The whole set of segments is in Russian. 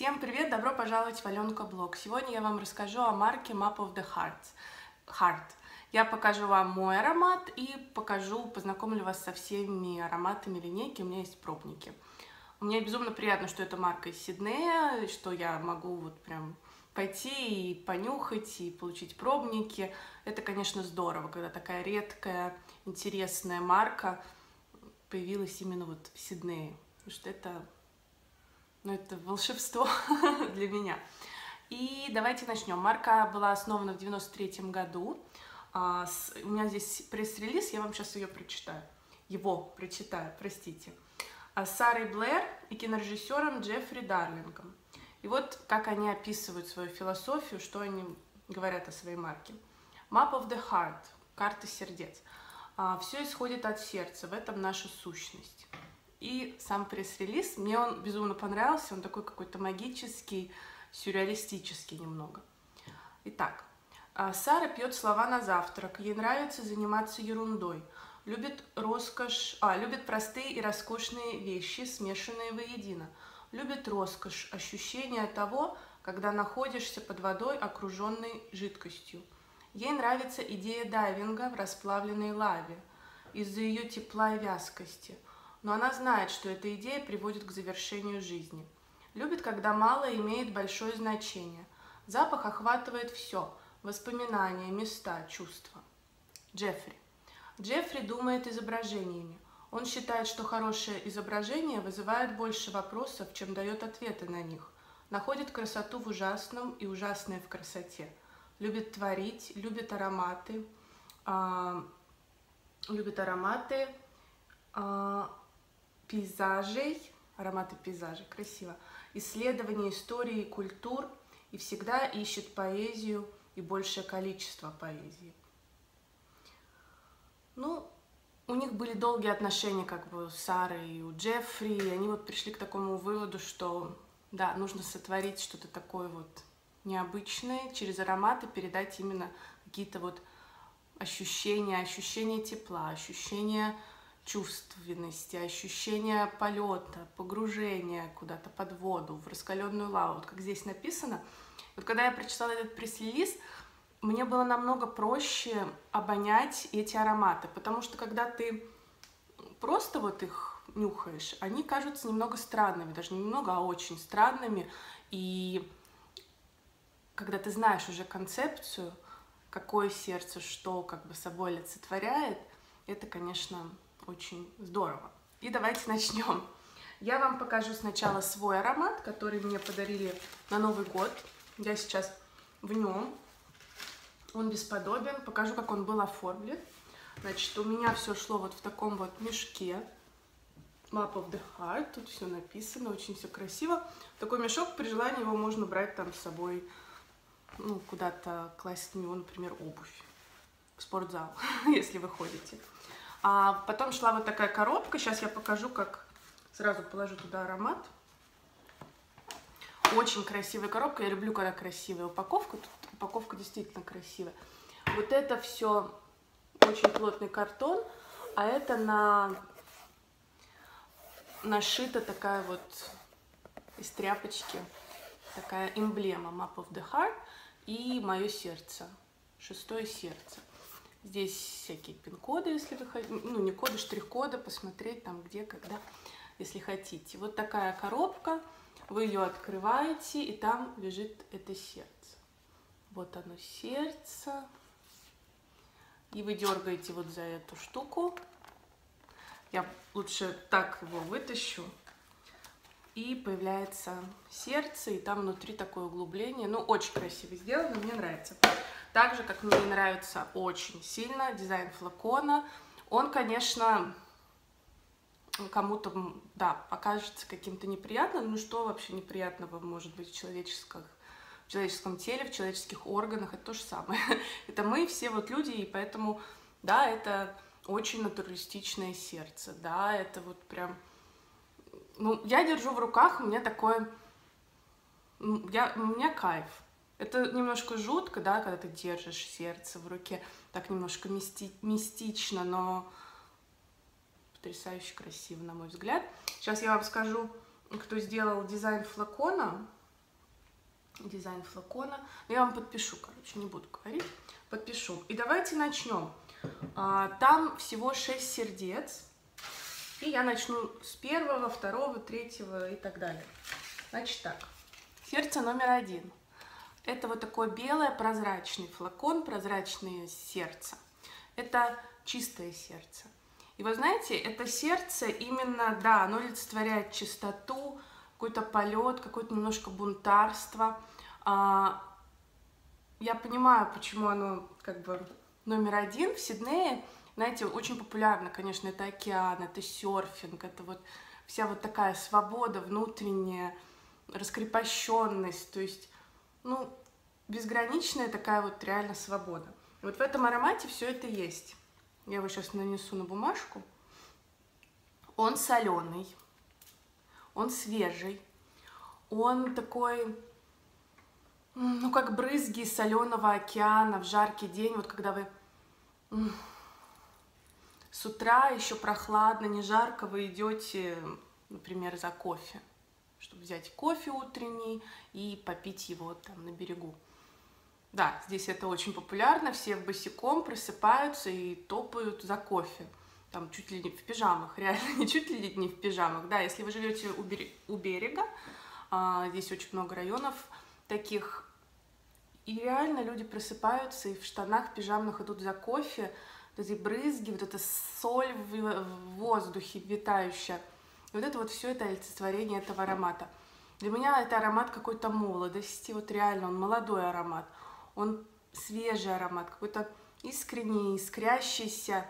Всем привет! Добро пожаловать в Аленка Блог. Сегодня я вам расскажу о марке Map of the Heart. Heart. Я покажу вам мой аромат и покажу, познакомлю вас со всеми ароматами линейки. У меня есть пробники. Мне безумно приятно, что эта марка из Сиднея, что я могу вот прям пойти и понюхать, и получить пробники. Это, конечно, здорово, когда такая редкая, интересная марка появилась именно вот в Сиднее. Потому что это ну, это волшебство для меня. И давайте начнем. Марка была основана в 93 году. А, у меня здесь пресс-релиз, я вам сейчас ее прочитаю. Его прочитаю, простите. А, Сарой Блэр и кинорежиссером Джеффри Дарлингом. И вот как они описывают свою философию, что они говорят о своей марке. Map of the Heart, карта сердец. А, все исходит от сердца, в этом наша сущность. И сам пресс-релиз, мне он безумно понравился, он такой какой-то магический, сюрреалистический немного. Итак, а, Сара пьет слова на завтрак, ей нравится заниматься ерундой, любит роскошь, а, любит простые и роскошные вещи, смешанные воедино, любит роскошь, ощущение того, когда находишься под водой, окруженной жидкостью. Ей нравится идея дайвинга в расплавленной лаве из-за ее тепла и вязкости – но она знает, что эта идея приводит к завершению жизни. Любит, когда мало имеет большое значение. Запах охватывает все – воспоминания, места, чувства. Джеффри. Джеффри думает изображениями. Он считает, что хорошее изображение вызывает больше вопросов, чем дает ответы на них. Находит красоту в ужасном и ужасное в красоте. Любит творить, любит ароматы. Э, любит ароматы. Э, пейзажей, ароматы пейзажей, красиво, исследование истории и культур и всегда ищет поэзию и большее количество поэзии. Ну, у них были долгие отношения как бы у Сары и у Джеффри, и они вот пришли к такому выводу, что да, нужно сотворить что-то такое вот необычное, через ароматы передать именно какие-то вот ощущения, ощущения тепла, ощущения чувственности, ощущения полета, погружения куда-то под воду, в раскаленную лаву, вот как здесь написано. Вот когда я прочитала этот пресс-релиз, мне было намного проще обонять эти ароматы, потому что когда ты просто вот их нюхаешь, они кажутся немного странными, даже не немного, а очень странными, и когда ты знаешь уже концепцию, какое сердце что как бы собой олицетворяет, это, конечно, очень здорово. И давайте начнем. Я вам покажу сначала свой аромат, который мне подарили на Новый год. Я сейчас в нем. Он бесподобен. Покажу, как он был оформлен. Значит, у меня все шло вот в таком вот мешке. Map of the Heart. Тут все написано, очень все красиво. Такой мешок, при желании его можно брать там с собой, ну, куда-то класть в него, например, обувь в спортзал, если вы ходите. А потом шла вот такая коробка. Сейчас я покажу, как сразу положу туда аромат. Очень красивая коробка. Я люблю, когда красивая упаковка. Тут упаковка действительно красивая. Вот это все очень плотный картон, а это на нашита такая вот из тряпочки такая эмблема Map of the Heart и мое сердце, шестое сердце. Здесь всякие пин-коды, если вы хотите, ну не коды, штрих-коды, посмотреть там где, когда, если хотите. Вот такая коробка, вы ее открываете, и там лежит это сердце. Вот оно сердце. И вы дергаете вот за эту штуку. Я лучше так его вытащу. И появляется сердце, и там внутри такое углубление. Ну, очень красиво сделано, мне нравится. Также, как мне нравится очень сильно дизайн флакона. Он, конечно, кому-то, да, покажется каким-то неприятным. Ну что вообще неприятного может быть в человеческих в человеческом теле, в человеческих органах, это то же самое. это мы все вот люди, и поэтому, да, это очень натуралистичное сердце, да, это вот прям, ну, я держу в руках, у меня такое, я, у меня кайф, это немножко жутко, да, когда ты держишь сердце в руке, так немножко мисти мистично, но потрясающе красиво, на мой взгляд. Сейчас я вам скажу, кто сделал дизайн флакона. дизайн флакона. Я вам подпишу, короче, не буду говорить. Подпишу. И давайте начнем. А, там всего 6 сердец. И я начну с первого, второго, третьего и так далее. Значит так. Сердце номер один. Это вот такое белое прозрачный флакон, прозрачное сердце. Это чистое сердце. И вы знаете, это сердце именно, да, оно олицетворяет чистоту, какой-то полет, какое-то немножко бунтарство. А, я понимаю, почему оно как бы номер один в Сиднее. Знаете, очень популярно, конечно, это океан, это серфинг, это вот вся вот такая свобода внутренняя, раскрепощенность, то есть, ну, безграничная такая вот реально свобода. И вот в этом аромате все это есть. Я его сейчас нанесу на бумажку. Он соленый, он свежий, он такой, ну, как брызги соленого океана в жаркий день, вот когда вы с утра еще прохладно, не жарко, вы идете, например, за кофе, чтобы взять кофе утренний и попить его там на берегу. Да, здесь это очень популярно, все босиком просыпаются и топают за кофе. Там чуть ли не в пижамах, реально, не чуть ли не в пижамах. Да, если вы живете у берега а, здесь очень много районов таких, и реально люди просыпаются и в штанах пижамных идут за кофе, вот эти брызги, вот эта соль в воздухе витающая. И вот это вот все это олицетворение этого аромата. Для меня это аромат какой-то молодости, вот реально он молодой аромат он свежий аромат, какой-то искренний, искрящийся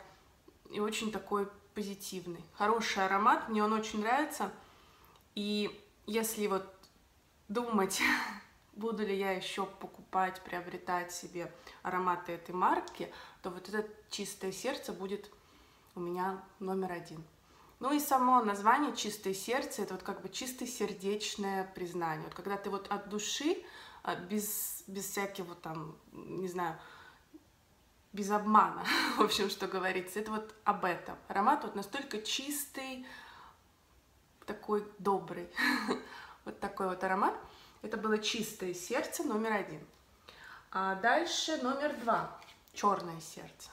и очень такой позитивный. Хороший аромат, мне он очень нравится. И если вот думать, буду ли я еще покупать, приобретать себе ароматы этой марки, то вот это чистое сердце будет у меня номер один. Ну и само название «Чистое сердце» — это вот как бы чисто сердечное признание. Вот когда ты вот от души а, без, без всякого там, не знаю, без обмана, в общем, что говорится. Это вот об этом. Аромат вот настолько чистый, такой добрый. вот такой вот аромат. Это было чистое сердце номер один. А дальше номер два. Черное сердце.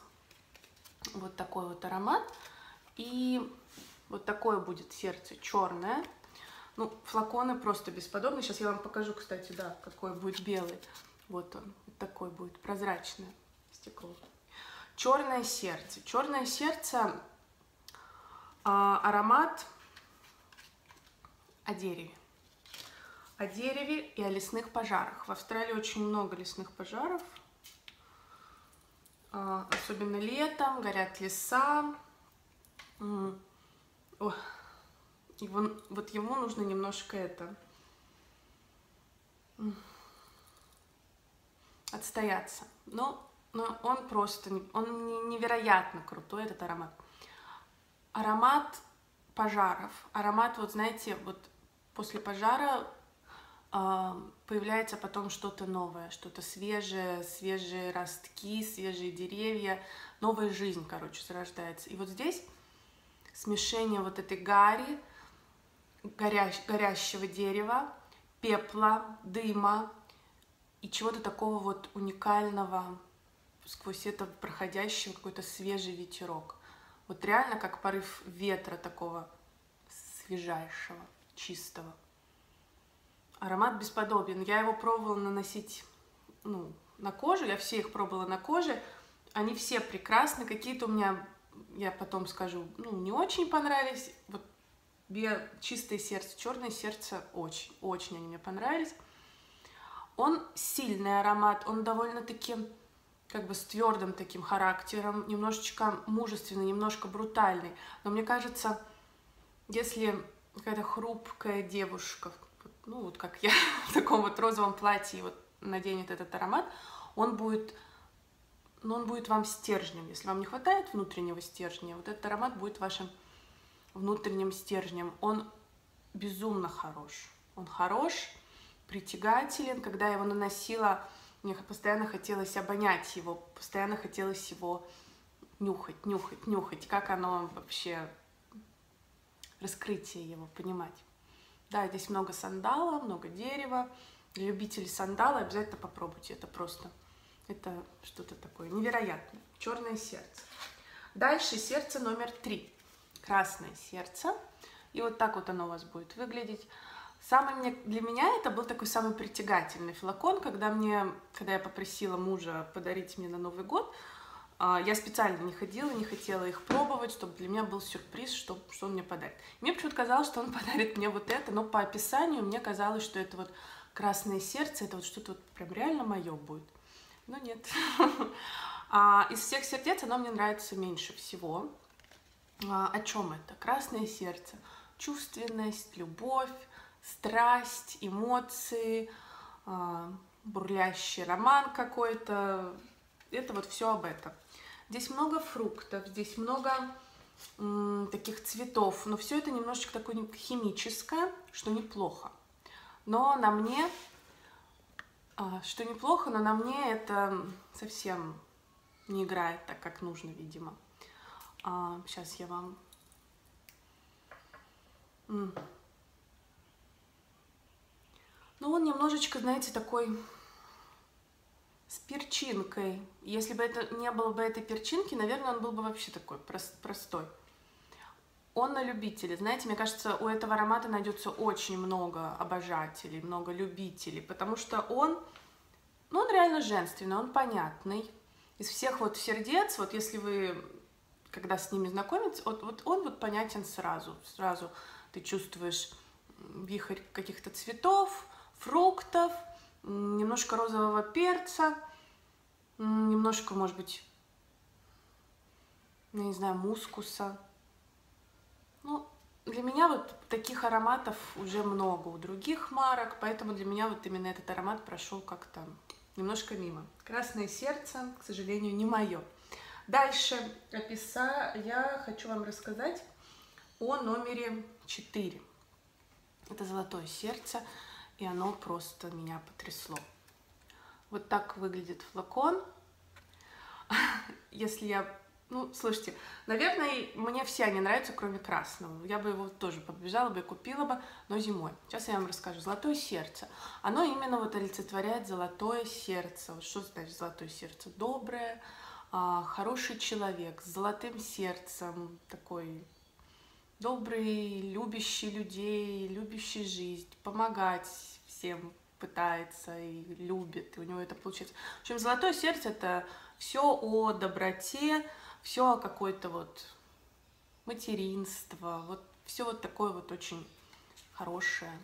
Вот такой вот аромат. И вот такое будет сердце черное. Ну, флаконы просто бесподобные. Сейчас я вам покажу, кстати, да, какой будет белый. Вот он, вот такой будет, прозрачное стекло. Черное сердце. Черное сердце а, аромат о дереве. О дереве и о лесных пожарах. В Австралии очень много лесных пожаров. А, особенно летом, горят леса. О, его, вот ему нужно немножко это отстояться. Но, но он просто, он невероятно крутой, этот аромат. Аромат пожаров. Аромат, вот знаете, вот после пожара э, появляется потом что-то новое, что-то свежее, свежие ростки, свежие деревья, новая жизнь, короче, зарождается. И вот здесь смешение вот этой гари, горящ, горящего дерева, пепла, дыма и чего-то такого вот уникального сквозь это проходящий какой-то свежий ветерок. Вот реально как порыв ветра такого свежайшего, чистого. Аромат бесподобен. Я его пробовала наносить ну, на кожу, я все их пробовала на коже. Они все прекрасны, какие-то у меня, я потом скажу, ну, не очень понравились. Вот чистое сердце, черное сердце очень, очень они мне понравились. Он сильный аромат, он довольно-таки как бы с твердым таким характером, немножечко мужественный, немножко брутальный. Но мне кажется, если какая-то хрупкая девушка, ну вот как я в таком вот розовом платье вот наденет этот аромат, он будет, ну, он будет вам стержнем. Если вам не хватает внутреннего стержня, вот этот аромат будет вашим внутренним стержнем, он безумно хорош. Он хорош, притягателен. Когда я его наносила, мне постоянно хотелось обонять его, постоянно хотелось его нюхать, нюхать, нюхать, как оно вообще, раскрытие его, понимать. Да, здесь много сандала, много дерева, Для любителей сандала обязательно попробуйте. Это просто, это что-то такое невероятное. Черное сердце. Дальше сердце номер три. Красное сердце. И вот так вот оно у вас будет выглядеть. Самый мне, для меня это был такой самый притягательный флакон, когда мне, когда я попросила мужа подарить мне на Новый год, а, я специально не ходила, не хотела их пробовать, чтобы для меня был сюрприз, что, что он мне подарит. Мне почему-то казалось, что он подарит мне вот это, но по описанию мне казалось, что это вот красное сердце, это вот что-то вот прям реально мое будет. Но нет. А из всех сердец оно мне нравится меньше всего. А, о чем это? Красное сердце. Чувственность, любовь, страсть, эмоции, а, бурлящий роман какой-то. Это вот все об этом. Здесь много фруктов, здесь много таких цветов, но все это немножечко такое химическое, что неплохо. Но на мне, что неплохо, но на мне это совсем не играет так, как нужно, видимо. Сейчас я вам ну, он немножечко, знаете, такой с перчинкой. Если бы это не было бы этой перчинки, наверное, он был бы вообще такой простой. Он на любителя. Знаете, мне кажется, у этого аромата найдется очень много обожателей, много любителей, потому что он, ну, он реально женственный, он понятный. Из всех вот сердец, вот если вы, когда с ними знакомитесь, вот, вот он вот понятен сразу. Сразу ты чувствуешь вихрь каких-то цветов, фруктов, немножко розового перца, немножко, может быть, я не знаю, мускуса. Ну, для меня вот таких ароматов уже много у других марок, поэтому для меня вот именно этот аромат прошел как-то немножко мимо. Красное сердце, к сожалению, не мое. Дальше описа я хочу вам рассказать о номере 4. Это золотое сердце и оно просто меня потрясло. Вот так выглядит флакон. Если я... Ну, слушайте, наверное, мне все они нравятся, кроме красного. Я бы его тоже побежала бы и купила бы, но зимой. Сейчас я вам расскажу. Золотое сердце. Оно именно вот олицетворяет золотое сердце. Вот что значит золотое сердце? Доброе, а, хороший человек с золотым сердцем, такой добрый, любящий людей, любящий жизнь, помогать всем пытается и любит, и у него это получается. В общем, золотое сердце это все о доброте, все о какой-то вот материнство, вот все вот такое вот очень хорошее.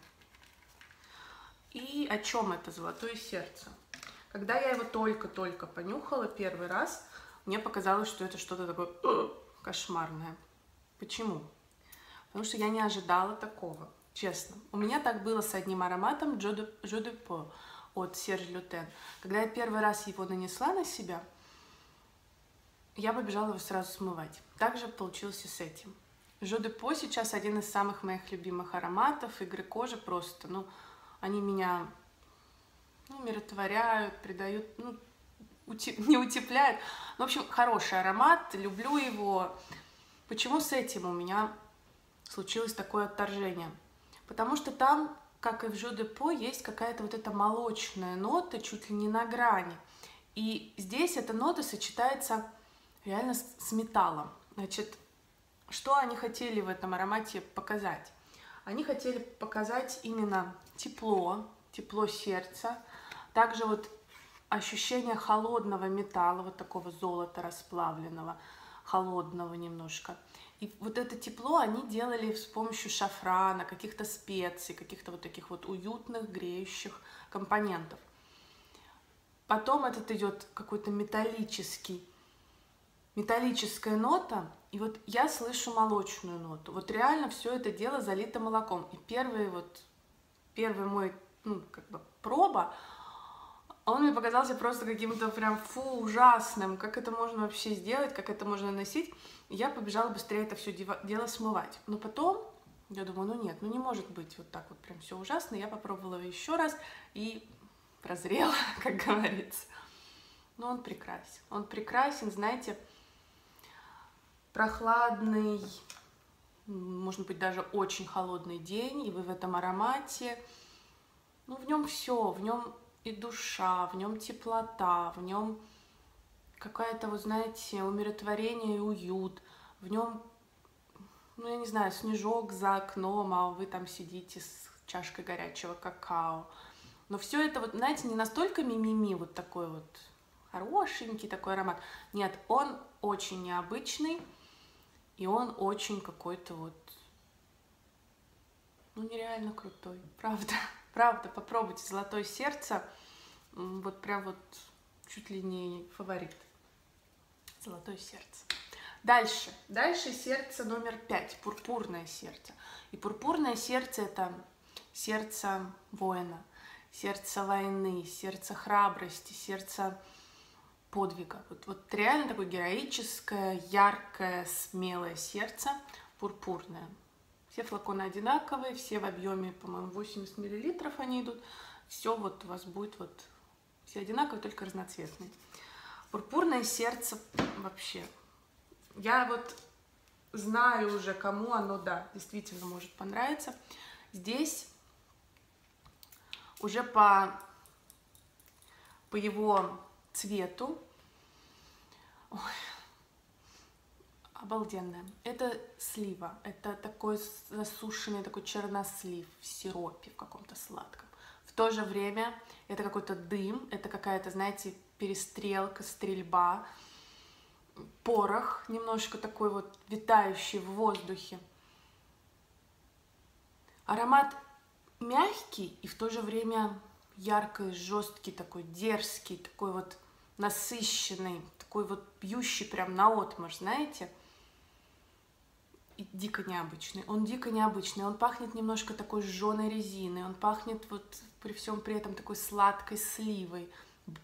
И о чем это золотое сердце? Когда я его только-только понюхала первый раз, мне показалось, что это что-то такое кошмарное. Почему? потому что я не ожидала такого, честно. У меня так было с одним ароматом Жо де По от Серж Лютен. Когда я первый раз его нанесла на себя, я побежала его сразу смывать. Так же получилось и с этим. Жо де сейчас один из самых моих любимых ароматов. Игры кожи просто, ну, они меня ну, умиротворяют, придают, ну, ути не утепляют. Ну, в общем, хороший аромат, люблю его. Почему с этим у меня случилось такое отторжение. Потому что там, как и в Жодепо, есть какая-то вот эта молочная нота, чуть ли не на грани. И здесь эта нота сочетается реально с, металлом. Значит, что они хотели в этом аромате показать? Они хотели показать именно тепло, тепло сердца, также вот ощущение холодного металла, вот такого золота расплавленного, холодного немножко. И вот это тепло они делали с помощью шафрана, каких-то специй, каких-то вот таких вот уютных, греющих компонентов. Потом этот идет какой-то металлический, металлическая нота, и вот я слышу молочную ноту. Вот реально все это дело залито молоком. И первый вот, первый мой, ну, как бы проба, он мне показался просто каким-то прям фу, ужасным. Как это можно вообще сделать, как это можно носить? я побежала быстрее это все дело смывать. Но потом я думаю, ну нет, ну не может быть вот так вот прям все ужасно. Я попробовала еще раз и прозрела, как говорится. Но он прекрасен. Он прекрасен, знаете, прохладный, может быть, даже очень холодный день, и вы в этом аромате ну, в нем все, в нем и душа, в нем теплота, в нем какая-то, вот знаете, умиротворение и уют, в нем, ну, я не знаю, снежок за окном, а вы там сидите с чашкой горячего какао. Но все это, вот, знаете, не настолько мимими, вот такой вот хорошенький такой аромат. Нет, он очень необычный, и он очень какой-то вот, ну, нереально крутой, правда. Правда, попробуйте «Золотое сердце», вот прям вот чуть ли не фаворит. «Золотое сердце». Дальше. Дальше сердце номер пять, пурпурное сердце. И пурпурное сердце – это сердце воина, сердце войны, сердце храбрости, сердце подвига. Вот, вот реально такое героическое, яркое, смелое сердце, пурпурное. Все флаконы одинаковые, все в объеме, по-моему, 80 миллилитров они идут. Все вот у вас будет вот, все одинаковые, только разноцветные. Пурпурное сердце вообще. Я вот знаю уже, кому оно, да, действительно может понравиться. Здесь уже по, по его цвету. Ой, обалденная. Это слива, это такой засушенный такой чернослив в сиропе в каком-то сладком. В то же время это какой-то дым, это какая-то, знаете, перестрелка, стрельба, порох немножко такой вот витающий в воздухе. Аромат мягкий и в то же время яркий, жесткий, такой дерзкий, такой вот насыщенный, такой вот пьющий прям на отмаш, знаете? И дико необычный. Он дико необычный. Он пахнет немножко такой жженой резиной. Он пахнет вот при всем при этом такой сладкой сливой.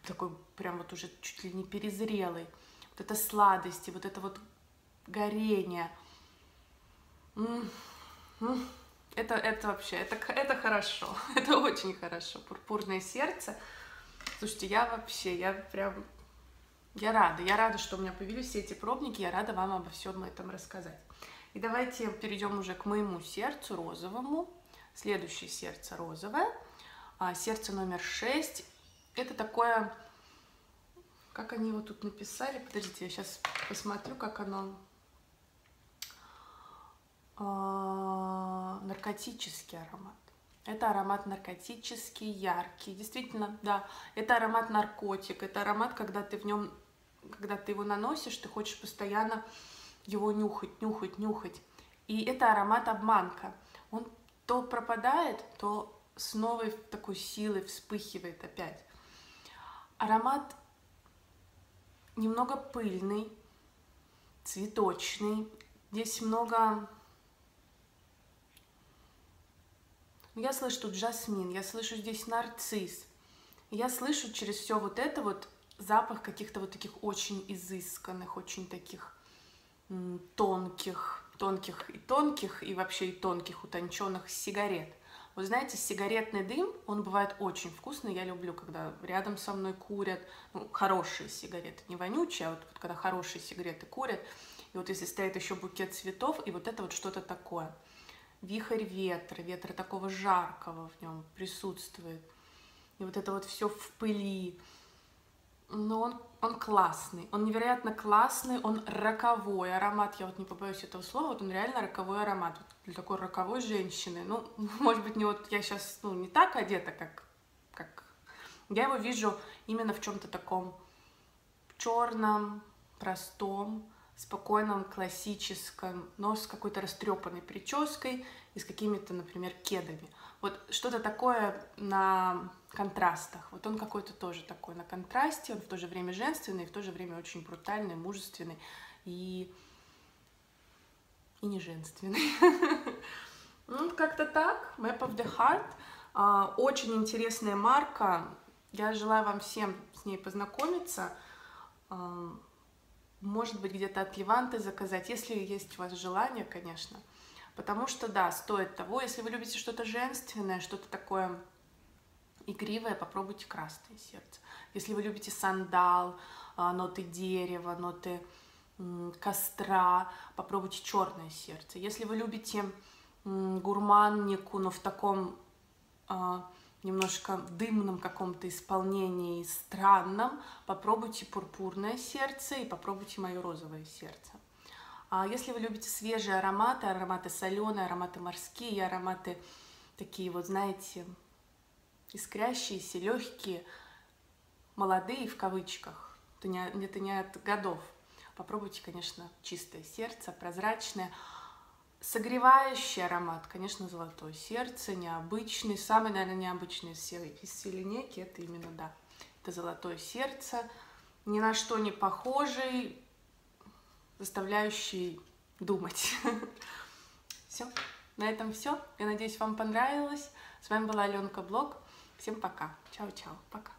Такой прям вот уже чуть ли не перезрелый. Вот эта сладость и вот это вот горение. Это, это вообще, это, это хорошо, это очень хорошо. Пурпурное сердце. Слушайте, я вообще, я прям, я рада, я рада, что у меня появились все эти пробники, я рада вам обо всем этом рассказать. И давайте перейдем уже к моему сердцу розовому. Следующее сердце розовое. А, сердце номер 6. Это такое, как они его тут написали, подождите, я сейчас посмотрю, как оно а, наркотический аромат. Это аромат наркотический, яркий. Действительно, да, это аромат наркотик. Это аромат, когда ты в нем, когда ты его наносишь, ты хочешь постоянно его нюхать, нюхать, нюхать. И это аромат обманка. Он то пропадает, то с новой такой силой вспыхивает опять. Аромат немного пыльный, цветочный. Здесь много Я слышу тут жасмин, я слышу здесь нарцисс. Я слышу через все вот это вот запах каких-то вот таких очень изысканных, очень таких тонких, тонких и тонких, и вообще и тонких, утонченных сигарет. Вы знаете, сигаретный дым, он бывает очень вкусный. Я люблю, когда рядом со мной курят, ну, хорошие сигареты, не вонючие, а вот, вот когда хорошие сигареты курят. И вот если стоит еще букет цветов, и вот это вот что-то такое – вихрь ветра, ветра такого жаркого в нем присутствует. И вот это вот все в пыли. Но он, он классный, он невероятно классный, он роковой аромат, я вот не побоюсь этого слова, вот он реально роковой аромат вот для такой роковой женщины. Ну, может быть, не вот я сейчас ну, не так одета, как, как... Я его вижу именно в чем-то таком черном, простом, спокойном, классическом, но с какой-то растрепанной прической и с какими-то, например, кедами. Вот что-то такое на контрастах. Вот он какой-то тоже такой на контрасте, он в то же время женственный, и в то же время очень брутальный, мужественный и, и не женственный. Ну, как-то так. Map of the Heart. А, очень интересная марка. Я желаю вам всем с ней познакомиться может быть, где-то от Леванты заказать, если есть у вас желание, конечно. Потому что, да, стоит того. Если вы любите что-то женственное, что-то такое игривое, попробуйте красное сердце. Если вы любите сандал, а, ноты дерева, ноты костра, попробуйте черное сердце. Если вы любите гурманнику, но в таком а, немножко дымном каком-то исполнении, странном, попробуйте пурпурное сердце и попробуйте мое розовое сердце. А если вы любите свежие ароматы, ароматы соленые, ароматы морские, ароматы такие вот, знаете, искрящиеся, легкие, молодые в кавычках, это не, это не от годов. Попробуйте, конечно, чистое сердце, прозрачное. Согревающий аромат, конечно, золотое сердце, необычный, самый, наверное, необычный из всей, из всей линейки, это именно, да, это золотое сердце, ни на что не похожий, заставляющий думать. Все, на этом все. Я надеюсь, вам понравилось. С вами была Аленка Блог. Всем пока. Чао-чао. Пока.